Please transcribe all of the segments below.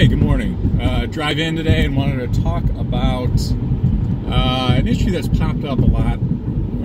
Hey, good morning. Uh, drive in today and wanted to talk about uh, an issue that's popped up a lot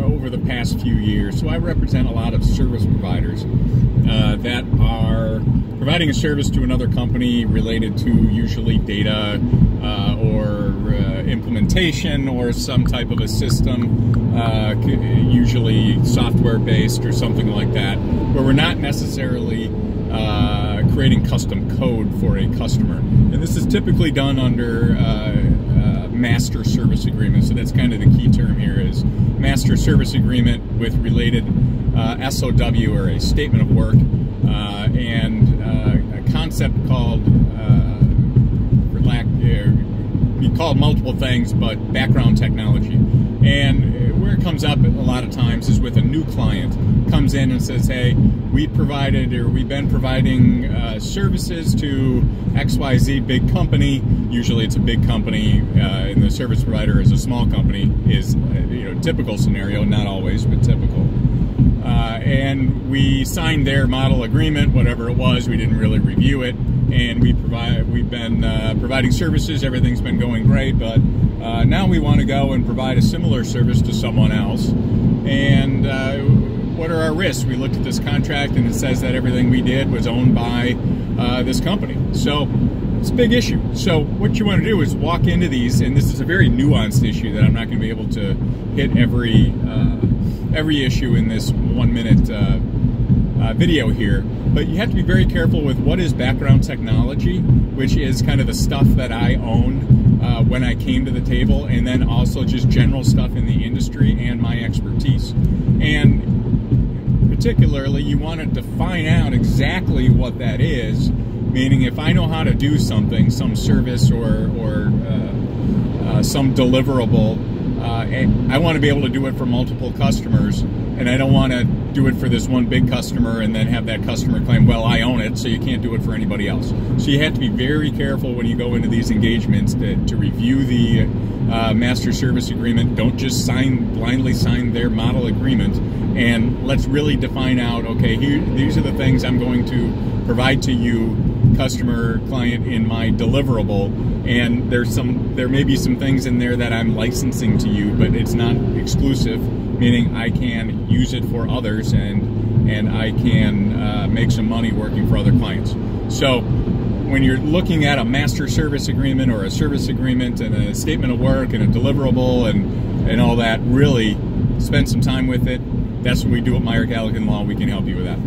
over the past few years. So I represent a lot of service providers uh, that are providing a service to another company related to usually data uh, or uh, implementation or some type of a system, uh, usually software based or something like that, where we're not necessarily uh, creating custom code for a customer. And this is typically done under uh, uh, master service agreement. So that's kind of the key term here is master service agreement with related uh, SOW or a statement of work uh, and uh, a concept called, for lack, be called multiple things, but background technology. And where it comes up a lot of times is with a new client comes in and says, "Hey, we provided or we've been providing uh, services to XYZ big company. Usually, it's a big company, uh, and the service provider is a small company. Is uh, you know typical scenario, not always, but typical." Uh, and we signed their model agreement, whatever it was. We didn't really review it, and we provide. We've been uh, providing services. Everything's been going great, but uh, now we want to go and provide a similar service to someone else. And uh, what are our risks? We looked at this contract, and it says that everything we did was owned by uh, this company. So it's a big issue. So what you want to do is walk into these, and this is a very nuanced issue that I'm not going to be able to hit every uh, every issue in this one minute uh, uh, video here. But you have to be very careful with what is background technology, which is kind of the stuff that I own uh, when I came to the table, and then also just general stuff in the industry and my expertise. And particularly, you want to define out exactly what that is. Meaning, if I know how to do something, some service or or uh, uh, some deliverable, uh, I want to be able to do it for multiple customers, and I don't want to do it for this one big customer and then have that customer claim, well, I own it, so you can't do it for anybody else. So you have to be very careful when you go into these engagements to, to review the uh, master service agreement. Don't just sign blindly sign their model agreement, and let's really define out. Okay, here these are the things I'm going to provide to you customer client in my deliverable and there's some there may be some things in there that I'm licensing to you but it's not exclusive meaning I can use it for others and and I can uh, make some money working for other clients. So when you're looking at a master service agreement or a service agreement and a statement of work and a deliverable and and all that really spend some time with it. That's what we do at Meyer Galligan Law. We can help you with that